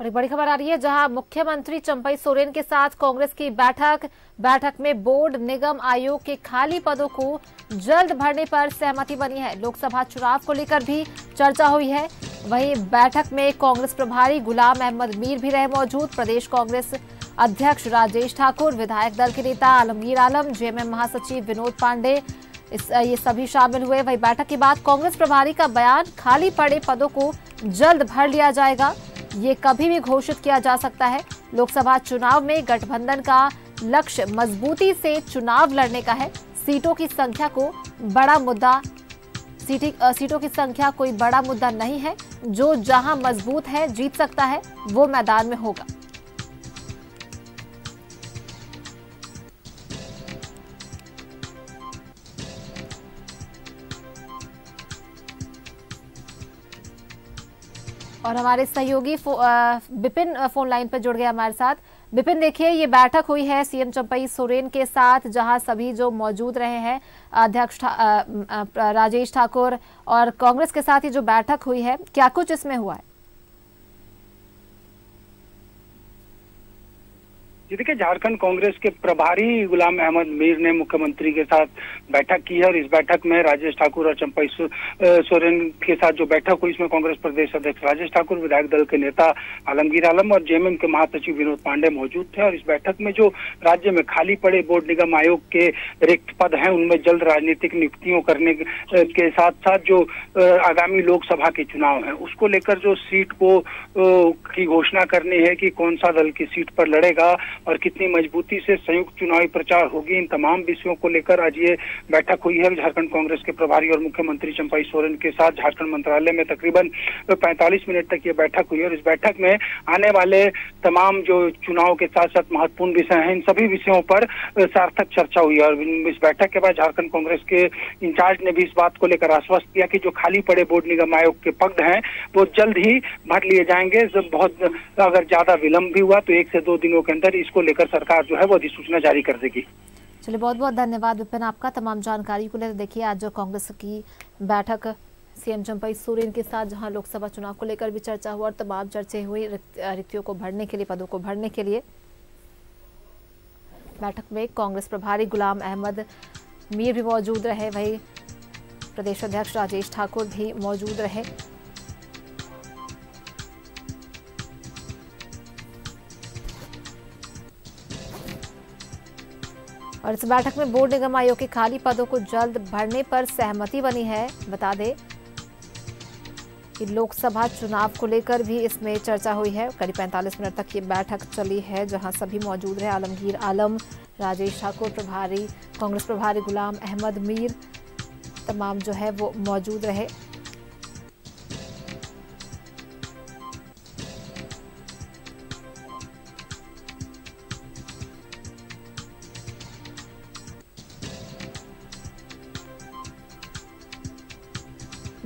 और एक बड़ी खबर आ रही है, जहाँ मुख्यमंत्री चंपई सोरेन के साथ कांग्रेस की बैठक बैठक में बोर्ड निगम आयोग के खाली पदों को जल्द भरने पर सहमति बनी है। लोकसभा चुनाव को लेकर भी चर्चा हुई है। वहीं बैठक में कांग्रेस प्रभारी गुलाम अहमद मीर भी रहे मौजूद। प्रदेश कांग्रेस अध्यक्ष राजेश ठाकुर, विधायक दल के नेता आलमगीर आलम, जेएमएम महासचिव विनोद पांडे, इस, ये सभी शामिल हुए। वही बैठक के बाद कांग्रेस प्रभारी का बयान, खाली पड़े पदों को जल्द भर लिया जाएगा। ये कभी भी घोषित किया जा सकता है। लोकसभा चुनाव में गठबंधन का लक्ष्य मजबूती से चुनाव लड़ने का है। सीटों की संख्या को बड़ा मुद्दा सीटी, सीटों की संख्या कोई बड़ा मुद्दा नहीं है। जो जहाँ मज़बूत है जीत सकता है वो मैदान में होगा। और हमारे सहयोगी फो, बिपिन फ़ोन लाइन पर जुड़ गए हमारे साथ। बिपिन देखिए ये बैठक हुई है सीएम चंपई सोरेन के साथ जहाँ सभी जो मौजूद रहे हैं अध्यक्ष था, राजेश ठाकुर और कांग्रेस के साथ ये जो बैठक हुई है क्या कुछ इसमें हुआ है? जी देखिए, झारखंड कांग्रेस के प्रभारी गुलाम अहमद मीर ने मुख्यमंत्री के साथ बैठक की है और इस बैठक में राजेश ठाकुर और चंपई सोरेन के साथ जो बैठक हुई, इसमें कांग्रेस प्रदेश अध्यक्ष राजेश ठाकुर, विधायक दल के नेता आलमगीर आलम और जेएमएम के महासचिव विनोद पांडे मौजूद थे और इस बैठक में जो राज्य में खाली पड़े बोर्ड निगम आयोग के रिक्त पद हैं, उनमें जल्द राजनीतिक नियुक्तियों करने के साथ साथ जो आगामी लोकसभा के चुनाव है, उसको लेकर जो सीट को की घोषणा करनी है कि कौन सा दल की सीट पर लड़ेगा और कितनी मजबूती से संयुक्त चुनावी प्रचार होगी, इन तमाम विषयों को लेकर आज ये बैठक हुई है। झारखंड कांग्रेस के प्रभारी और मुख्यमंत्री चंपाई सोरेन के साथ झारखंड मंत्रालय में तकरीबन 45 मिनट तक ये बैठक हुई और इस बैठक में आने वाले तमाम जो चुनाव के साथ साथ महत्वपूर्ण विषय हैं, इन सभी विषयों पर सार्थक चर्चा हुई और इस बैठक के बाद झारखंड कांग्रेस के इंचार्ज ने भी इस बात को लेकर आश्वस्त किया कि जो खाली पड़े बोर्ड निगम आयोग के पद हैं, वो जल्द ही भर लिए जाएँगे। बहुत अगर ज़्यादा विलंब भी हुआ तो एक से दो दिनों के अंदर इसको लेकर सरकार जो है वो अधिसूचना जारी कर देगी। चलिए बहुत बहुत धन्यवाद विपिन, आपका तमाम जानकारी को लेकर। देखिए, आज जो कांग्रेस की बैठक, सीएम चंपई सोरेन के साथ, जहाँ लोकसभा चुनाव को लेकर भी चर्चा हुआ और तमाम चर्चे हुई रिक्तियों को भरने के लिए, पदों को भरने के लिए। बैठक में कांग्रेस प्रभारी गुलाम अहमद मीर भी मौजूद रहे। वही प्रदेश अध्यक्ष राजेश ठाकुर भी मौजूद रहे। और इस बैठक में बोर्ड निगम आयोग के खाली पदों को जल्द भरने पर सहमति बनी है। बता दें कि लोकसभा चुनाव को लेकर भी इसमें चर्चा हुई है। करीब 45 मिनट तक ये बैठक चली है, जहाँ सभी मौजूद रहे आलमगीर आलम, राजेश ठाकुर प्रभारी, कांग्रेस प्रभारी गुलाम अहमद मीर, तमाम जो है वो मौजूद रहे।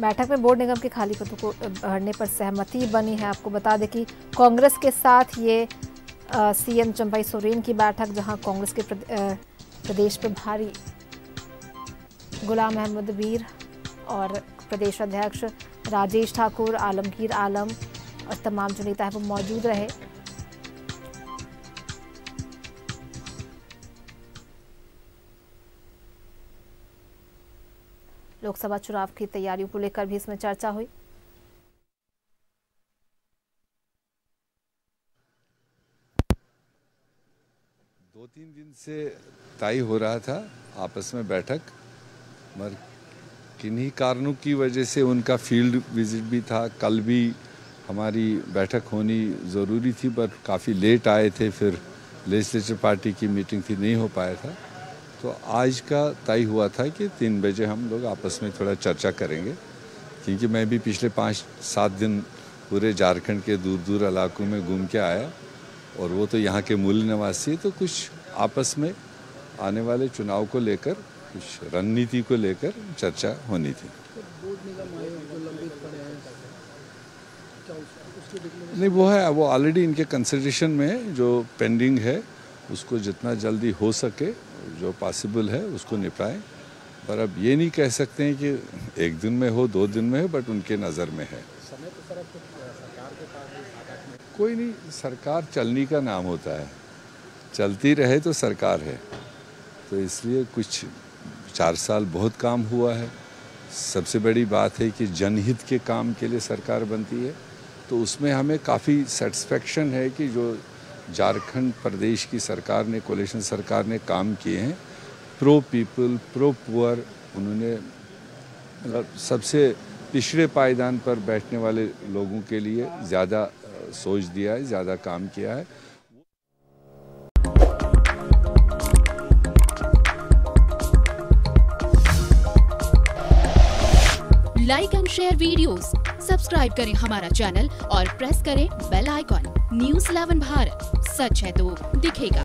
बैठक में बोर्ड निगम के खाली पदों को भरने पर सहमति बनी है। आपको बता दें कि कांग्रेस के साथ ये सीएम चंपाई सोरेन की बैठक, जहाँ कांग्रेस के प्रदेश प्रभारी गुलाम अहमद वीर और प्रदेश अध्यक्ष राजेश ठाकुर, आलमगीर आलम और तमाम जो नेता है वो मौजूद रहे। लोकसभा चुनाव की तैयारियों को लेकर भी इसमें चर्चा हुई। दो तीन दिन से तय हो रहा था आपस में बैठक, मगर किन्हीं कारणों की वजह से उनका फ़ील्ड विज़िट भी था। कल भी हमारी बैठक होनी ज़रूरी थी, पर काफ़ी लेट आए थे, फिर लेजिस्लेचर पार्टी की मीटिंग थी, नहीं हो पाया था। तो आज का तय हुआ था कि तीन बजे हम लोग आपस में थोड़ा चर्चा करेंगे, क्योंकि मैं भी पिछले पाँच सात दिन पूरे झारखंड के दूर दूर इलाकों में घूम के आया, और वो तो यहाँ के मूल निवासी है तो कुछ आपस में आने वाले चुनाव को लेकर, कुछ रणनीति को लेकर चर्चा होनी थी। नहीं, वो है, वो ऑलरेडी इनके कंसिडरेशन में जो पेंडिंग है। उसको जितना जल्दी हो सके जो पॉसिबल है उसको निपटाएँ। पर अब ये नहीं कह सकते हैं कि एक दिन में हो दो दिन में हो बट उनके नज़र में है। कोई नहीं सरकार चलनी का नाम होता है। चलती रहे तो सरकार है। तो इसलिए कुछ चार साल बहुत काम हुआ है। सबसे बड़ी बात है कि जनहित के काम के लिए सरकार बनती है। तो उसमें हमें काफ़ी सेटिस्फेक्शन है कि जो झारखंड प्रदेश की सरकार ने कोलेशन सरकार ने काम किए हैं। प्रो पीपल प्रो पुअर उन्होंने मतलब सबसे पिछड़े पायदान पर बैठने वाले लोगों के लिए ज़्यादा सोच दिया है ज़्यादा काम किया है। Like and share videos, subscribe करें हमारा चैनल और प्रेस करें बेल आइकॉन न्यूज़ 11 भारत सच है तो दिखेगा।